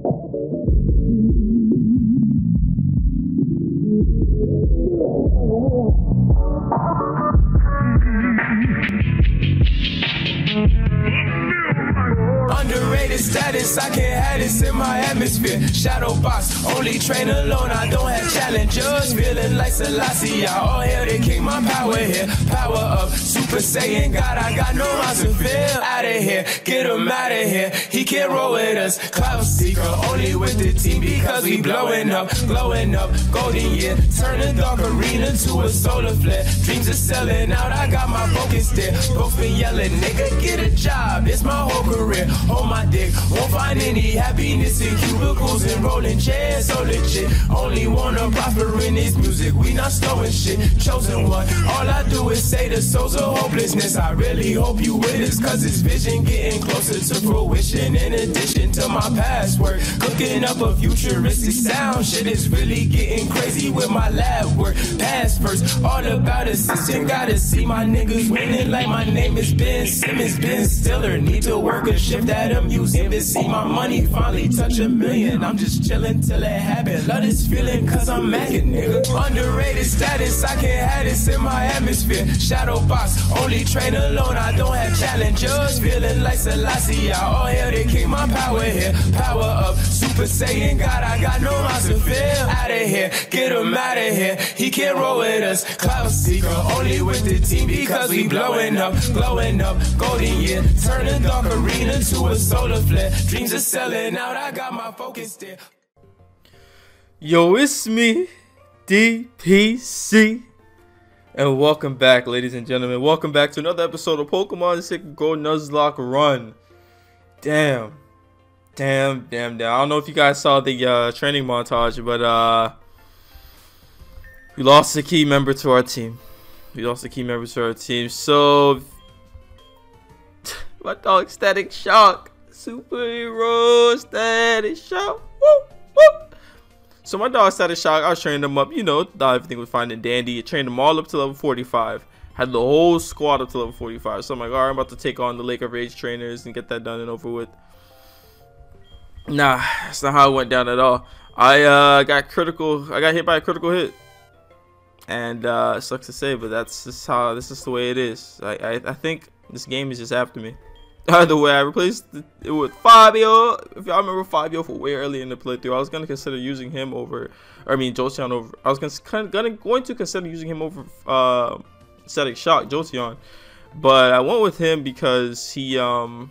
Thank you. Underrated status, I can't have this in my atmosphere. Shadow box, only train alone, I don't have challengers. Feeling like Selassie, I all hail the king, my power here. Power up, Super Saiyan God, I got no mouth to feel. Out of here, get him out of here. He can't roll with us. Cloud seeker, only with the team because we blowing up, blowing up. Golden year, turn a dark arena to a solar flare. Dreams are selling out, I got my focus there. Both been yelling, nigga, get a job. It's my whole career. Hold my dick, won't find any happiness in cubicles and rolling chairs. So legit, only wanna prosper in this music. We not slowing shit. Chosen one, all I do is say the souls of hopelessness. I really hope you with us, cause it's vision getting closer to fruition. In addition to my password, cooking up a futuristic sound. Shit is really getting crazy with my lab work. Pass first, all about assisting. Gotta see my niggas winning like my name is Ben Simmons. Ben Stiller, need to work a shift at a museum to see my money finally touch a million. I'm just chilling till it happen. Love this feeling cause I'm macking, nigga. Underrated status, I can't have this in my atmosphere. Shadow box, only train alone, I don't have challengers. Feeling like Selassie, I all hail the king, my power here. Power up, Super Saiyan God, I got no to feel. Out of here, get him out of here. He can't roll with us. Cloud seeker, only with the team because we blowing up, glowing up. Golden year, turn a dark arena to a solar flare. Dreams are selling out, I got my focus there. Yo, it's me, DPC. And welcome back, ladies and gentlemen. Welcome back to another episode of Pokemon Sick Gold Nuzlocke Run. Damn. Damn, damn, damn. I don't know if you guys saw the uh, training montage, but uh, we lost a key member to our team. We lost a key member to our team. So, my dog Static Shock. Superhero Static Shock. Woo, woo. So my dog Static Shock, I was training them up, you know, thought everything was fine and dandy. I trained them all up to level 45. Had the whole squad up to level 45. So I'm like, alright, I'm about to take on the Lake of Rage trainers and get that done and over with. Nah, that's not how it went down at all. I uh, got critical, I got hit by a critical hit. And uh, sucks to say, but that's just how, this is the way it is. I, I, I think this game is just after me. Either way, I replaced it with Fabio. If y'all remember Fabio for way early in the playthrough, I was gonna consider using him over, I mean Jolteon over. I was gonna gonna going to consider using him over uh, Static Shock Jolteon, but I went with him because he um,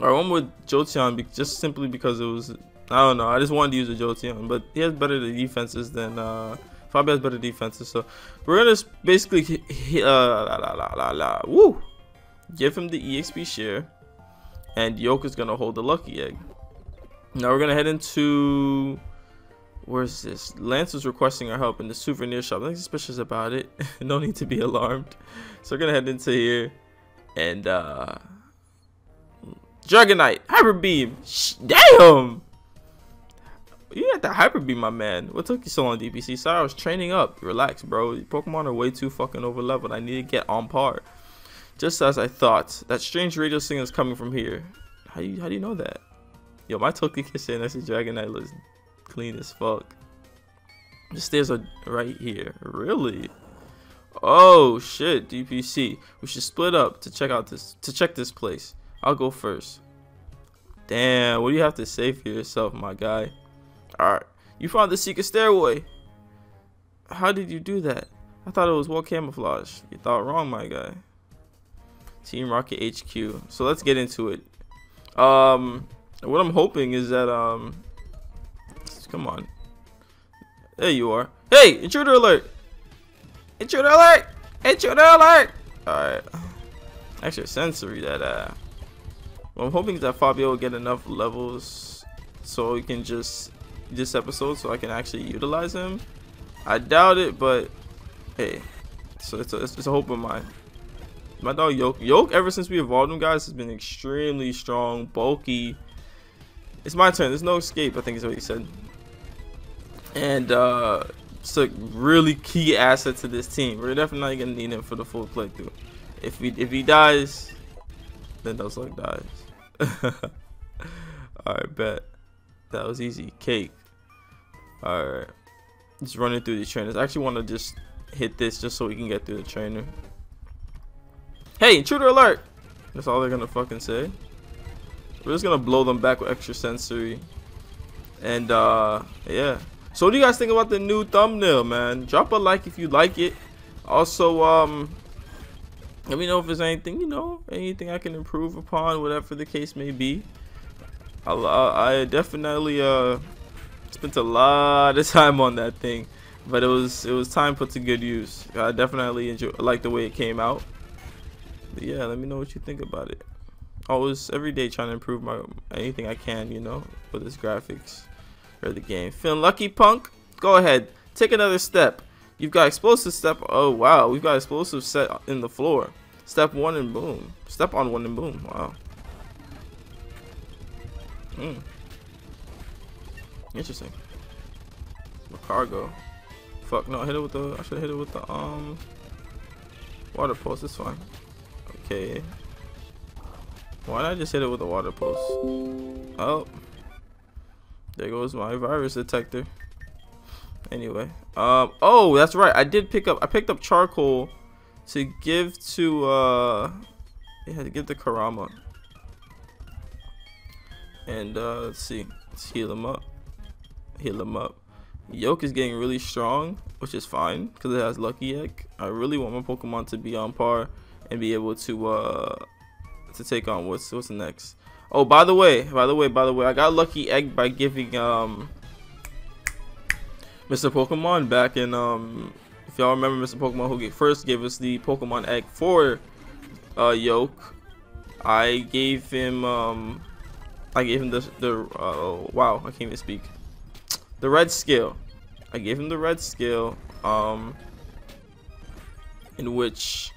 or I went with Jolteon just simply because it was I don't know. I just wanted to use a Jolteon, but he has better defenses than uh. Fabio has better defenses, so we're gonna basically uh, la, la, la, la, la, woo give him the EXP share, and Yoke is gonna hold the lucky egg. Now we're gonna head into where's this? Lance is requesting our help in the souvenir shop. Nothing suspicious about it. no need to be alarmed. So we're gonna head into here and uh Dragonite, Hyper Beam. Damn! You had the Hyper Beam, my man. What took you so long, DPC? Sorry, I was training up. Relax, bro. Pokemon are way too fucking over leveled. I need to get on par. Just as I thought, that strange radio signal is coming from here. How do you how do you know that? Yo, my I see Dragonite looks clean as fuck. The stairs are right here. Really? Oh shit, DPC. We should split up to check out this to check this place. I'll go first. Damn, what do you have to say for yourself, my guy? Alright. You found the secret stairway. How did you do that? I thought it was well camouflage. You thought wrong, my guy. Team Rocket HQ. So let's get into it. Um, what I'm hoping is that um, come on. There you are. Hey, intruder alert! Intruder alert! Intruder alert! All right. Extra sensory that uh. I'm hoping that Fabio will get enough levels so he can just this episode so I can actually utilize him. I doubt it, but hey, so it's a, it's a hope of mine. My dog Yoke. Yoke, ever since we evolved him, guys, has been extremely strong, bulky. It's my turn. There's no escape, I think is what he said. And uh, it's a really key asset to this team. We're definitely gonna need him for the full playthrough. If he if he dies, then Nuzlocke dies. Alright, bet. That was easy. Cake. Alright. Just running through these trainers. I actually want to just hit this just so we can get through the trainer. Hey, intruder alert! That's all they're gonna fucking say. We're just gonna blow them back with extra sensory. And uh yeah. So what do you guys think about the new thumbnail, man? Drop a like if you like it. Also, um let me know if there's anything, you know, anything I can improve upon, whatever the case may be. I, I definitely uh spent a lot of time on that thing, but it was it was time put to good use. I definitely enjoy like the way it came out. But yeah, let me know what you think about it. Always every day trying to improve my anything I can, you know, with this graphics or the game. Feeling lucky, punk? Go ahead, take another step. You've got explosive step. Oh wow, we've got explosive set in the floor. Step one and boom. Step on one and boom. Wow. Hmm. Interesting. Cargo. Fuck no, hit it with the I should hit it with the um Water Pulse, it's fine. Okay. Why did I just hit it with a Water Pulse? Oh. There goes my virus detector. Anyway. Um oh that's right. I did pick up I picked up charcoal to give to uh yeah to give to Kurama. And uh let's see. Let's heal him up heal him up. Yoke is getting really strong, which is fine because it has Lucky Egg. I really want my Pokemon to be on par and be able to uh to take on what's what's next. Oh, by the way, by the way, by the way, I got Lucky Egg by giving um Mr. Pokemon back in um if y'all remember Mr. Pokemon who first gave us the Pokemon Egg for uh Yoke. I gave him um I gave him the the uh, wow I can't even speak the red scale. I gave him the red scale um, in which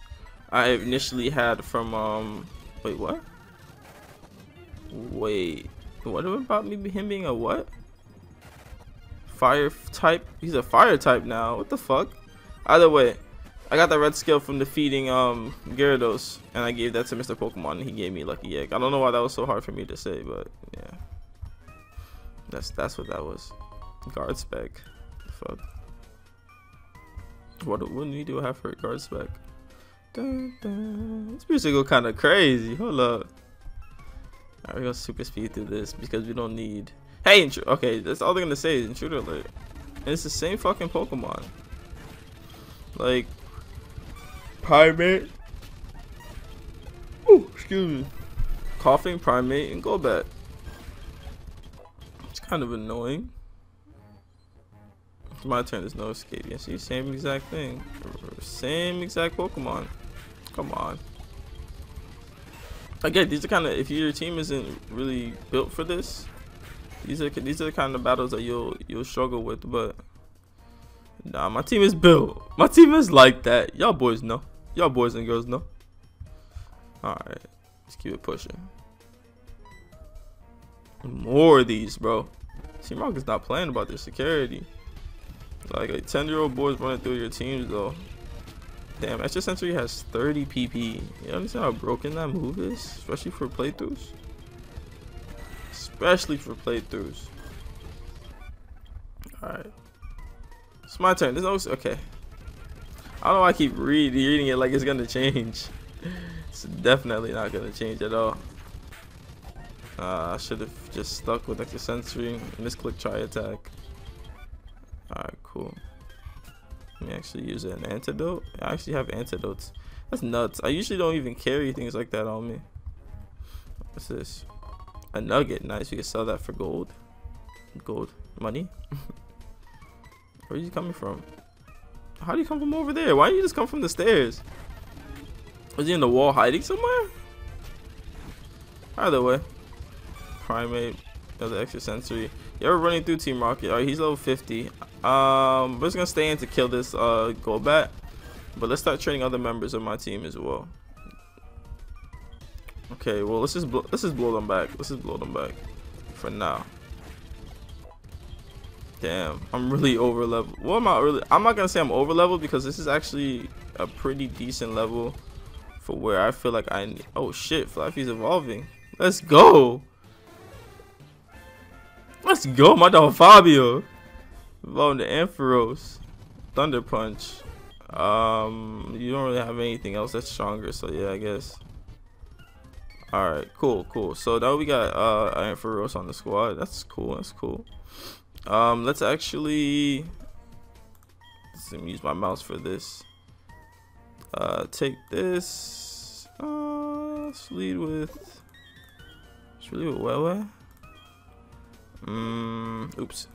I initially had from, um, wait, what? Wait, what about me, him being a what? Fire type? He's a fire type now. What the fuck? Either way, I got the red scale from defeating um Gyarados, and I gave that to Mr. Pokemon, and he gave me Lucky Egg. I don't know why that was so hard for me to say, but yeah, that's that's what that was. Guard spec. Fuck. What what we do have for guard spec? Dun, dun. This music go kind of crazy. Hold up. Alright, we're gonna super speed through this because we don't need. Hey, okay, that's all they're gonna say is intruder alert. And it's the same fucking Pokemon. Like, Primeape. Ooh, excuse me. Koffing, Primeape, and Golbat. It's kind of annoying. It's my turn. There's no escape. Yeah, see, same exact thing. Same exact Pokemon. Come on. Again, these are kind of if your team isn't really built for this, these are these are the kind of battles that you'll you'll struggle with. But nah, my team is built. My team is like that. Y'all boys know. Y'all boys and girls know. All right, let's keep it pushing. More of these, bro. Team Rocket's not playing about their security. Like a 10 year old boy's running through your teams though. Damn, Extra Sensory has 30 PP. You understand how broken that move is? Especially for playthroughs? Especially for playthroughs. Alright. It's my turn. There's no okay. I don't know why I keep read, reading it like it's gonna change. It's definitely not gonna change at all. Uh, I should have just stuck with extra sensory and misclick Tri Attack. Alright, cool. Let me actually use an antidote. I actually have antidotes. That's nuts. I usually don't even carry things like that on me. What's this? A nugget. Nice. We can sell that for gold. Gold. Money. Where are you coming from? How do you come from over there? Why don't you just come from the stairs? Was he in the wall hiding somewhere? Either way. Primeape. Another extra sensory. You're running through Team Rocket. Alright, he's level 50. Um, we're just gonna stay in to kill this uh Golbat. But let's start training other members of my team as well. Okay, well let's just let's just blow them back. Let's just blow them back for now. Damn, I'm really over level. Well, I'm I really. I'm not gonna say I'm over level because this is actually a pretty decent level for where I feel like I need. Oh shit, Flaaffy's evolving. Let's go. Let's go, my dog Fabio. Voting the Ampharos. Thunder Punch. Um, you don't really have anything else that's stronger, so yeah, I guess. All right, cool, cool. So now we got uh Ampharos on the squad. That's cool. That's cool. Um, let's actually let's use my mouse for this. Uh, take this. Uh, let's lead with. Let's lead with Wewe. Mm, oops.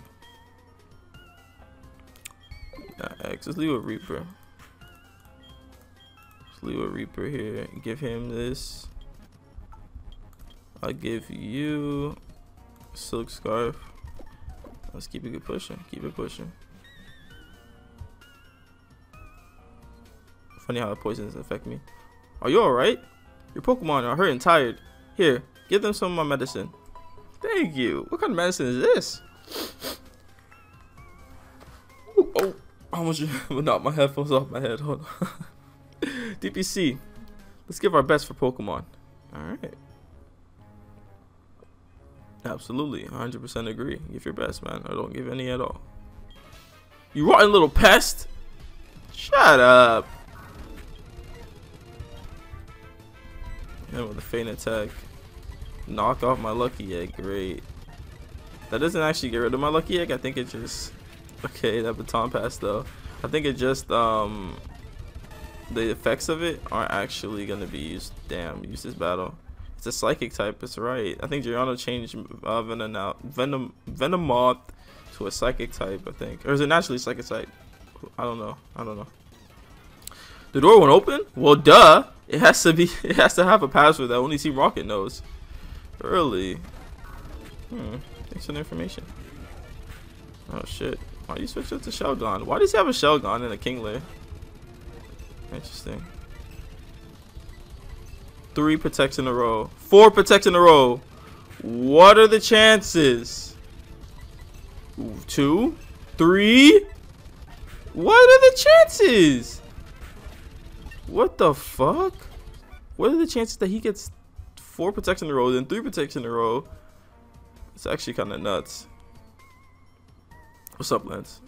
Not X. Let's leave a Reaper. Let's leave a Reaper here. Give him this. I'll give you Silk Scarf. Let's keep it good pushing. Keep it pushing. Funny how the poisons affect me. Are you alright? Your Pokemon are hurt and tired. Here, give them some of my medicine. Thank you. What kind of medicine is this? Ooh, oh, I almost knock my headphones off my head. Hold on. DPC. Let's give our best for Pokemon. Alright. Absolutely. 100% agree. Give your best, man. I don't give any at all. You rotten little pest! Shut up! And with a feint attack. Knock off my lucky egg. Great. That doesn't actually get rid of my lucky egg. I think it just... Okay, that baton pass though. I think it just... um The effects of it aren't actually going to be used. Damn, use this battle. It's a psychic type. It's right. I think Drayano changed uh, Venom out Venom Venomoth to a psychic type. I think, or is it naturally psychic type? I don't know. I don't know. The door won't open. Well, duh. It has to be. It has to have a password that only Team Rocket knows. Really? Hmm. Thanks for the information. Oh shit. Why you switch it to Shelgon? Why does he have a Shelgon and a Kingler? Interesting. Three protects in a row. Four protects in a row. What are the chances? Ooh, two? Three? What are the chances? What the fuck? What are the chances that he gets four protects in a row, then three protects in a row? It's actually kind of nuts. What's up, Lance?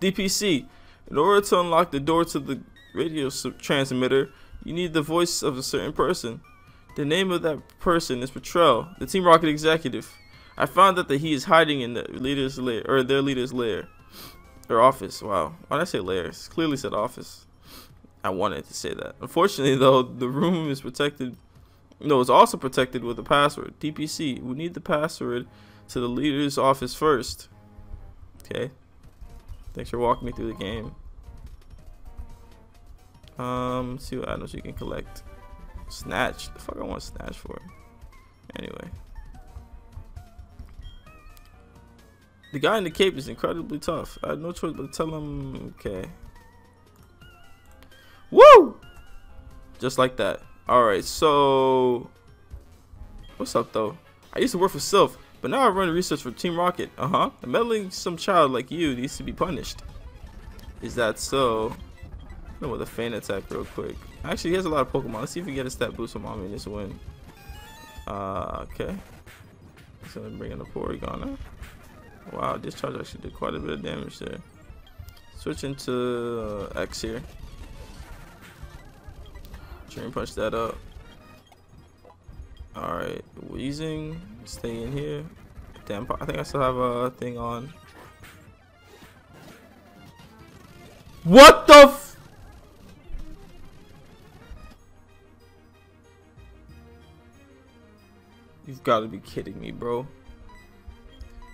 DPC. In order to unlock the door to the radio transmitter, you need the voice of a certain person. The name of that person is Petrel, the Team Rocket executive. I found out that he is hiding in the leader's lair, or their leader's lair, or office. Wow, why did I say lair? It clearly said office. I wanted to say that. Unfortunately, though, the room is protected. No, it's also protected with a password. DPC, we need the password to the leader's office first. Okay. Thanks for walking me through the game. Um, see what items you can collect. Snatch. The fuck I want snatch for? Anyway. The guy in the cape is incredibly tough. I had no choice but to tell him, okay. Woo! Just like that. Alright, so... What's up, though? I used to work for Silph, but now I run research for Team Rocket. Uh-huh. Meddling some child like you needs to be punished. Is that so? Go with a feint attack real quick. Actually, he has a lot of Pokemon. Let's see if we get a stat boost from Ominous Wind. Uh, okay. He's gonna bring in a Porygon. Wow, discharge actually did quite a bit of damage there. Switching to uh, X here. Drain punch that up. Alright, Weezing. stay in here. Damn, I think I still have a thing on. What the You've got to be kidding me, bro.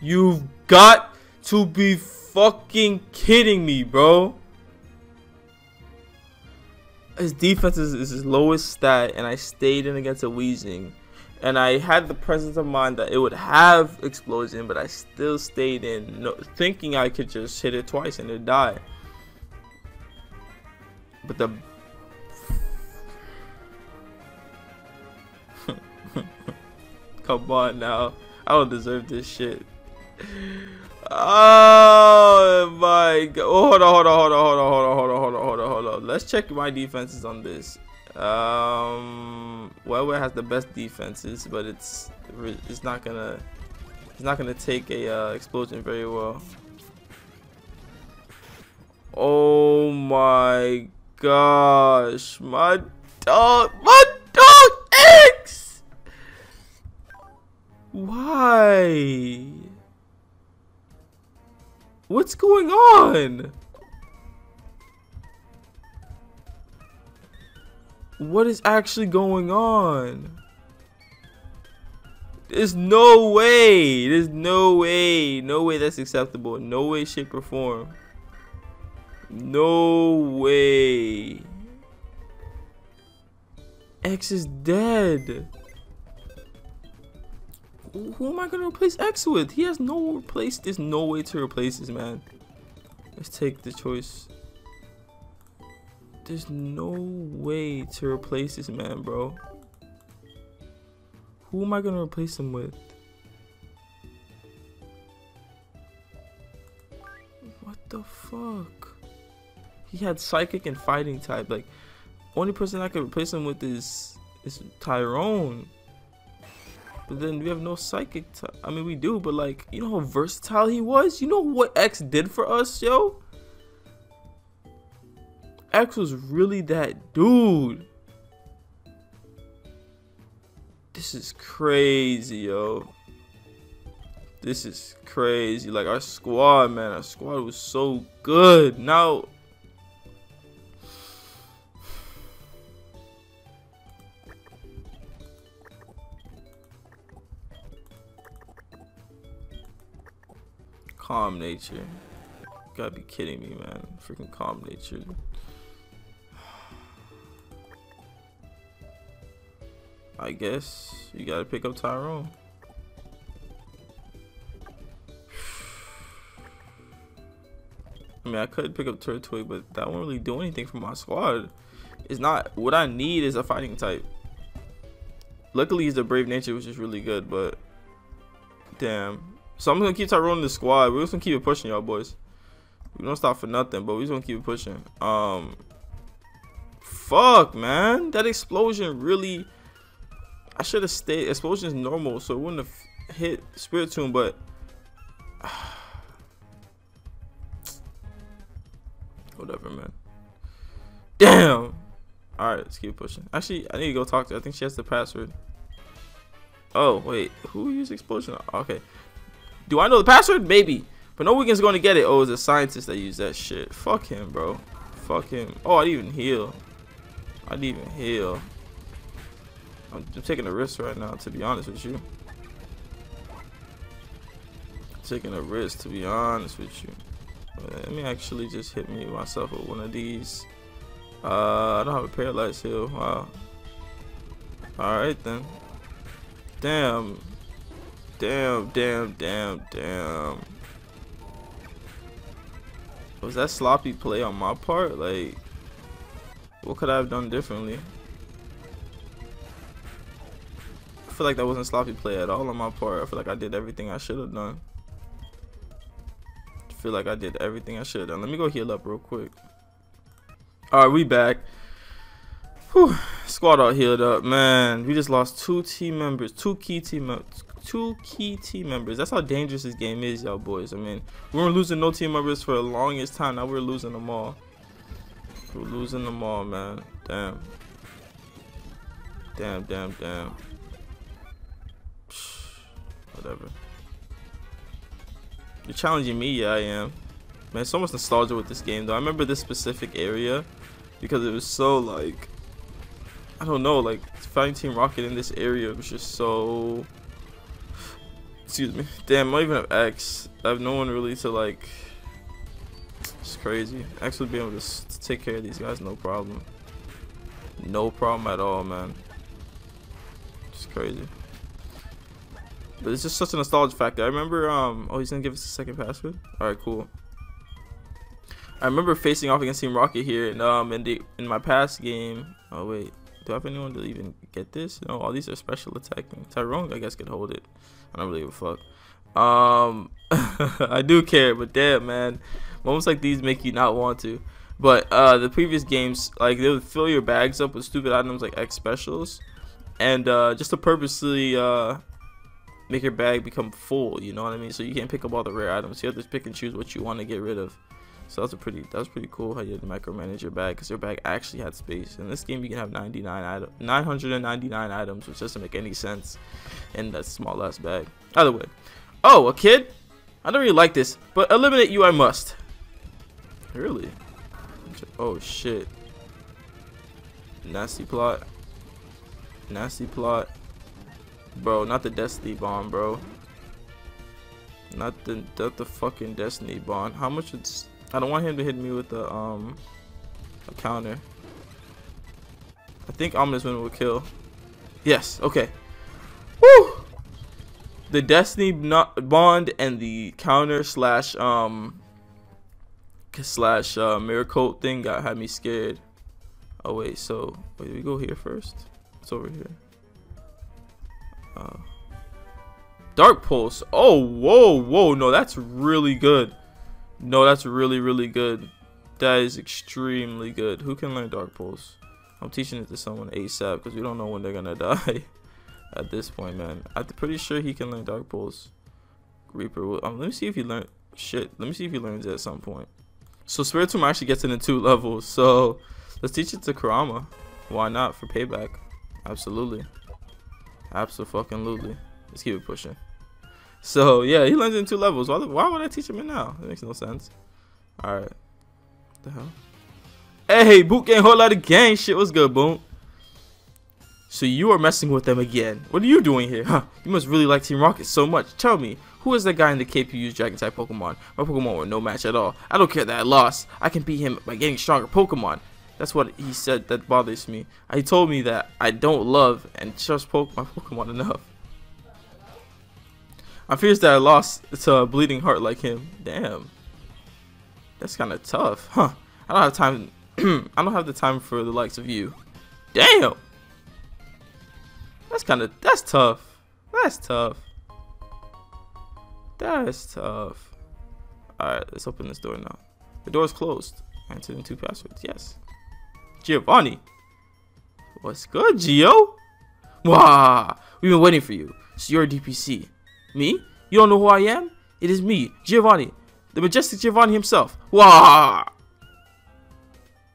You've got to be fucking kidding me, bro. His defense is, is his lowest stat, and I stayed in against a Weezing. And I had the presence of mind that it would have explosion, but I still stayed in, no, thinking I could just hit it twice and it die. But the Come on now. I don't deserve this shit. Oh my god. Oh, hold on, hold on, hold on, hold on, hold on, hold on, hold on, hold on, hold on. Let's check my defenses on this. Um, Wewe has the best defenses, but it's it's not gonna He's not gonna take a uh, explosion very well. Oh my gosh, my dog, my dog X. Why? What's going on? What is actually going on? There's no way. There's no way. No way that's acceptable. No way, shape, or form. No way. X is dead. Who am I gonna replace X with? He has no replace. There's no way to replace this man. Let's take the choice. There's no way to replace this man, bro. Who am I gonna replace him with? What the fuck? He had psychic and fighting type. Like, only person I could replace him with is is Tyrone. But then we have no psychic. I mean, we do, but like, you know how versatile he was. You know what X did for us, yo. X was really that dude. This is crazy, yo. This is crazy. Like our squad, man, our squad was so good. Now calm nature. You gotta be kidding me, man. Freaking calm nature. I guess you gotta pick up Tyrone. I mean, I could pick up Turtwig, but that won't really do anything for my squad. It's not what I need is a fighting type. Luckily, he's a brave nature, which is really good, but damn. So I'm gonna keep Tyrone in the squad. We're just gonna keep it pushing, y'all boys. We don't stop for nothing, but we're just gonna keep it pushing. Um, fuck, man, that explosion really I should have stayed. Explosion is normal, so it wouldn't have hit Spiritomb, but. Whatever, man. Damn! Alright, let's keep pushing. Actually, I need to go talk to her. I think she has the password. Oh, wait. Who used explosion? Okay. Do I know the password? Maybe. But no weekend's going to get it. Oh, it's a scientist that used that shit. Fuck him, bro. Fuck him. Oh, I didn't even heal. I didn't even heal. I'm, I'm taking a risk right now, to be honest with you. taking a risk, to be honest with you. Let me actually just hit me myself with one of these. Uh, I don't have a paralyzed heal. Wow. Alright then. Damn. Damn, damn, damn, damn. Was that sloppy play on my part? Like, what could I have done differently? I feel like that wasn't sloppy play at all on my part. I feel like I did everything I should have done. I feel like I did everything I should have done. Let me go heal up real quick. All right, we back. Whew. Squad all healed up, man. We just lost two team members, two key team members, two key team members. That's how dangerous this game is, y'all boys. I mean, we were losing no team members for the longest time. Now we're losing them all. We're losing them all, man. Damn. Damn, damn, damn whatever. You're challenging me? Yeah, I am. Man, so much nostalgia with this game, though. I remember this specific area because it was so, like, I don't know, like, fighting Team Rocket in this area was just so... Excuse me. Damn, I even have X. I have no one really to, like... It's crazy. X would be able to, take care of these guys, no problem. No problem at all, man. It's crazy. But it's just such a nostalgia factor. I remember, um, oh, he's gonna give us a second password. All right, cool. I remember facing off against Team Rocket here, and um, in the in my past game. Oh wait, do I have anyone to even get this? No, all these are special attacking. Tyrone, I guess, could hold it. I don't really give a fuck. Um, I do care, but damn, man, moments like these make you not want to. But uh, the previous games, like they would fill your bags up with stupid items like X specials, and uh, just to purposely uh make your bag become full. You know what I mean? So you can't pick up all the rare items. You have to pick and choose what you want to get rid of. So that's a pretty that's pretty cool how you had to micromanage your bag because your bag actually had space. In this game, you can have 99 item 999 items, which doesn't make any sense in that small ass bag. Either way, oh a kid. I don't really like this, but eliminate you I must. Really? Oh shit. Nasty plot. Nasty plot. Bro, not the Destiny bond, bro. Not the not the fucking Destiny bond. How much it's I don't want him to hit me with the um a counter. I think Ominous Wind will kill. Yes, okay. Woo! The Destiny bond and the counter slash um slash uh, mirror thing got had me scared. Oh wait, so wait, we go here first. It's over here. Uh, Dark Pulse. Oh, whoa, whoa, no, that's really good. No, that's really, really good. That is extremely good. Who can learn Dark Pulse? I'm teaching it to someone ASAP because we don't know when they're gonna die. At this point, man, I'm pretty sure he can learn Dark Pulse. Reaper. Will, um, let me see if he learned. Shit. Let me see if he learns it at some point. So Spiritomb actually gets into two levels. So let's teach it to Kurama. Why not for payback? Absolutely. Absolutely. Let's keep it pushing. So yeah, he learns in two levels. Why, why would I teach him it now? That makes no sense. All right. What the hell? Hey, Boonk gang, whole lot of gang shit. What's good, boom? So you are messing with them again. What are you doing here? Huh? You must really like Team Rocket so much. Tell me, who is that guy in the cape who used Dragon type Pokemon? My Pokemon were no match at all. I don't care that I lost. I can beat him by getting stronger Pokemon. That's what he said that bothers me. He told me that I don't love and trust po my Pokemon enough. I'm fierce that I lost to a bleeding heart like him. Damn. That's kind of tough. Huh. I don't have time. I don't have the time for the likes of you. Damn. That's kind of, that's tough. That's tough. That's tough. Alright, let's open this door now. The door is closed. Enter in two passwords. Yes. Giovanni. What's good, Gio? Wow, we've been waiting for you. It's you're DPC. Me? You don't know who I am? It is me, Giovanni. The majestic Giovanni himself. Wah!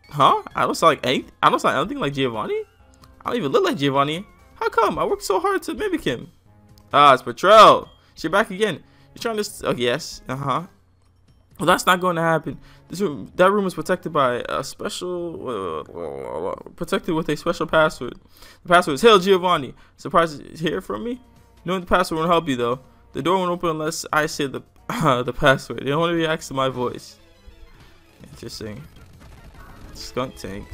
Huh? I don't sound like anything. I don't sound anything like Giovanni. I don't even look like Giovanni. How come? I worked so hard to mimic him. Ah, it's Petrel. You're back again. You're trying to. Oh yes. Uh huh. Well, that's not going to happen. This room, that room is protected by a special, uh, protected with a special password. The password is Hail Giovanni. Surprise hear from me? Knowing the password won't help you though. The door won't open unless I say the uh, the password. It only reacts to my voice. Interesting. Skuntank.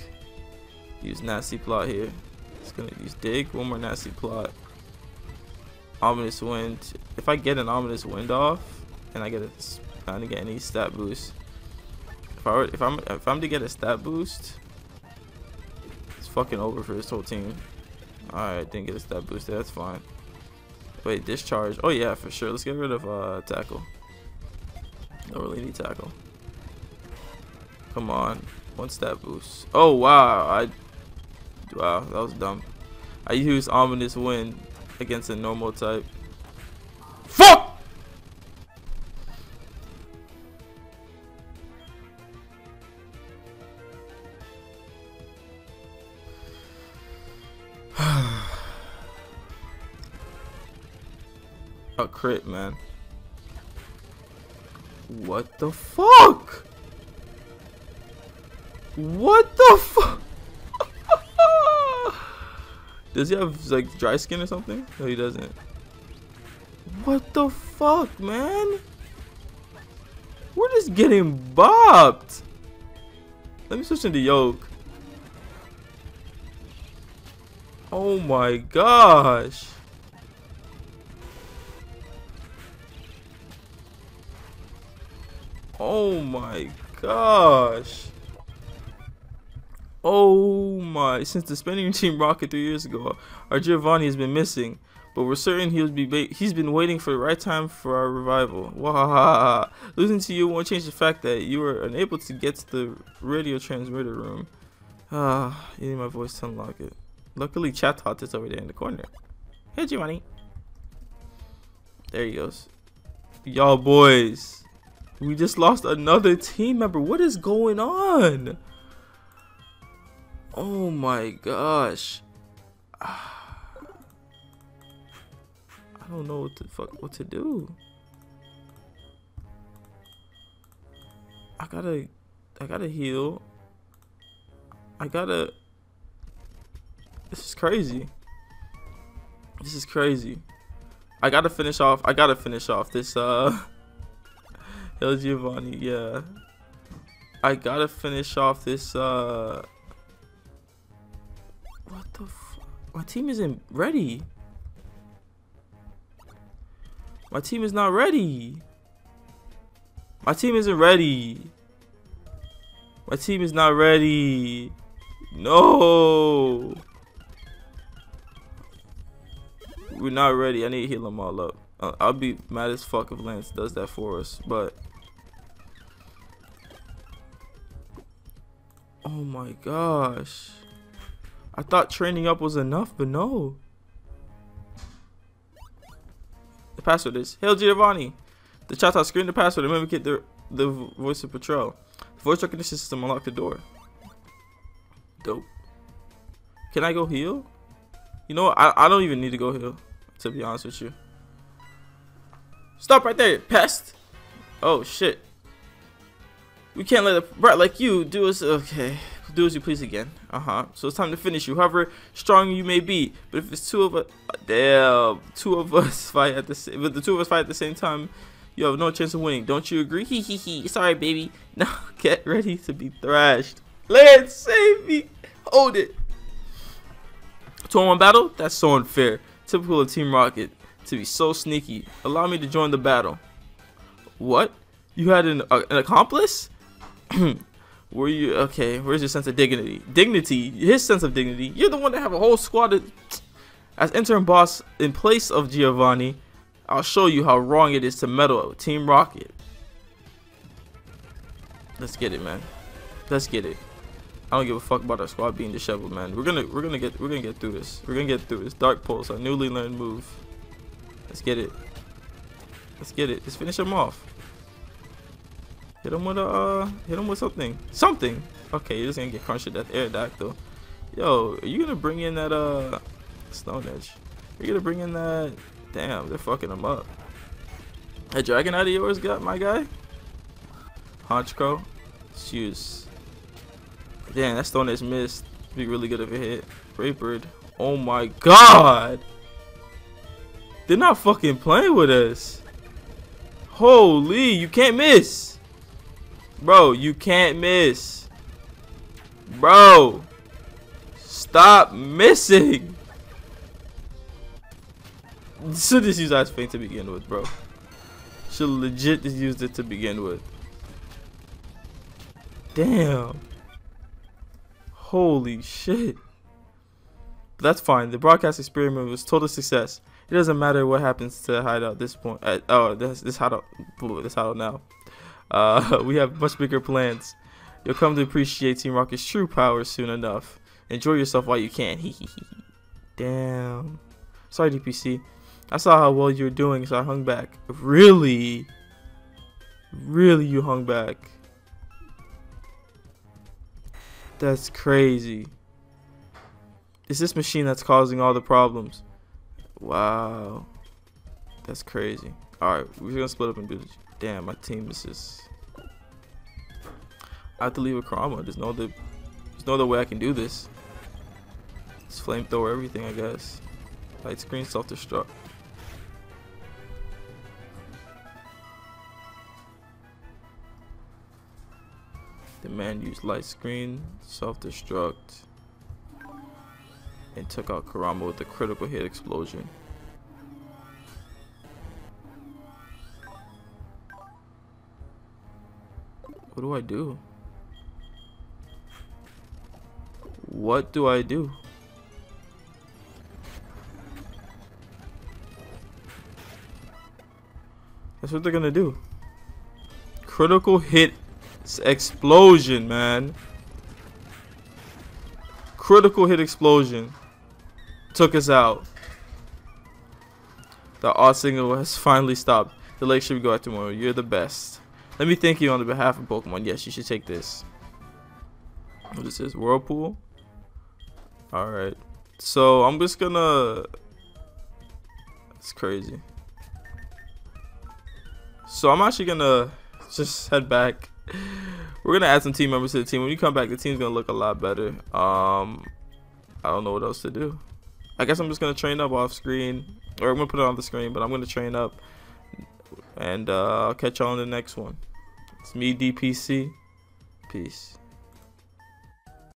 Use nasty plot here. It's gonna use dig. One more nasty plot. Ominous wind. If I get an ominous wind off, and I get a to get any stat boost. If I were, if I'm if I'm to get a stat boost, it's fucking over for this whole team. Alright, didn't get a stat boost. That's fine. Wait, discharge. Oh yeah, for sure. Let's get rid of uh tackle. Don't really need tackle. Come on, one stat boost. Oh wow, I wow that was dumb. I used ominous wind against a normal type. Fuck! a crit, man. What the fuck? What the fuck? Does he have like dry skin or something? No, he doesn't. What the fuck, man? We're just getting bopped. Let me switch into yoke. Oh my gosh. My gosh. Oh my. Since the spending Team Rocket three years ago, our Giovanni has been missing. But we're certain he'll be he's been waiting for the right time for our revival. Wow. Losing to you won't change the fact that you were unable to get to the radio transmitter room. Ah, you need my voice to unlock it. Luckily, Chatot is over there in the corner. Hey, Giovanni. There he goes. Y'all boys. We just lost another team member. What is going on? Oh my gosh. I don't know what to fuck what to do. I gotta I gotta heal. I gotta This is crazy. This is crazy. I gotta finish off I gotta finish off this uh El Giovanni, yeah. I gotta finish off this uh what the? My team isn't ready. My team is not ready. My team isn't ready. My team is not ready. No. We're not ready. I need to heal them all up. I'll be mad as fuck if Lance does that for us, but. Oh my gosh. I thought training up was enough, but no. The password is Hail Giovanni. The Chatot has screen the password and mimic the, the voice of Petrel. The voice recognition system unlocked the door. Dope. Can I go heal? You know what? I, I don't even need to go heal, to be honest with you. Stop right there, pest. Oh, shit. We can't let a brat like you do us. Okay do as you please again. Uh-huh. So it's time to finish you, however strong you may be. But if it's two of us, damn, two of us fight at the same, but the two of us fight at the same time, you have no chance of winning. Don't you agree? Hee hee hee. Sorry, baby. Now get ready to be thrashed. Lance, save me. Hold it. Two on one battle? That's so unfair. Typical of Team Rocket to be so sneaky. Allow me to join the battle. What? You had an, uh, an accomplice? Were you okay? Where's your sense of dignity? Dignity, his sense of dignity. You're the one that have a whole squad as interim boss in place of Giovanni. I'll show you how wrong it is to meddle Team Rocket. Let's get it, man. Let's get it. I don't give a fuck about our squad being disheveled, man. We're gonna we're gonna get we're gonna get through this. We're gonna get through this. Dark Pulse, our newly learned move. Let's get it. Let's get it. Let's finish him off. Hit him with a, uh, hit him with something. Something. Okay, you're just gonna get crunched to death. though. Yo, are you gonna bring in that, uh, Stone Edge? Are you gonna bring in that? Damn, they're fucking him up. A dragon out of yours, got my guy? Honchkrow. Shoes. Damn, that Stone Edge missed. Be really good if it hit. Brave Oh my god! They're not fucking playing with us. Holy, you can't miss. Bro, you can't miss. Bro. Stop missing. Should just use Ice Fang to begin with, bro. Should legit just used it to begin with. Damn. Holy shit. But that's fine. The broadcast experiment was total success. It doesn't matter what happens to hideout this point. At, oh, this this hideout, this hideout now. Uh, we have much bigger plans. You'll come to appreciate Team Rocket's true power soon enough. Enjoy yourself while you can. Damn. Sorry, DPC. I saw how well you were doing, so I hung back. Really? Really, you hung back? That's crazy. It's this machine that's causing all the problems. Wow. That's crazy. Alright, we're gonna split up and do this. Damn, my team is just. I have to leave a Kurama. There's no other. There's no other way I can do this. It's flamethrower everything, I guess. Light screen self-destruct. The man used light screen, self-destruct, and took out Kurama with a critical hit explosion. What do I do? What do I do? That's what they're gonna do. Critical hit explosion, man. Critical hit explosion. Took us out. The odd signal has finally stopped. The lake should go out tomorrow. You're the best. Let me thank you on the behalf of Pokemon. Yes, you should take this. What is this? Whirlpool? Alright. So, I'm just gonna... It's crazy. So, I'm actually gonna just head back. We're gonna add some team members to the team. When you come back, the team's gonna look a lot better. Um, I don't know what else to do. I guess I'm just gonna train up off screen, or I'm gonna put it on the screen. But I'm gonna train up, and uh, I'll catch y'all on the next one. It's me, DPC. Peace.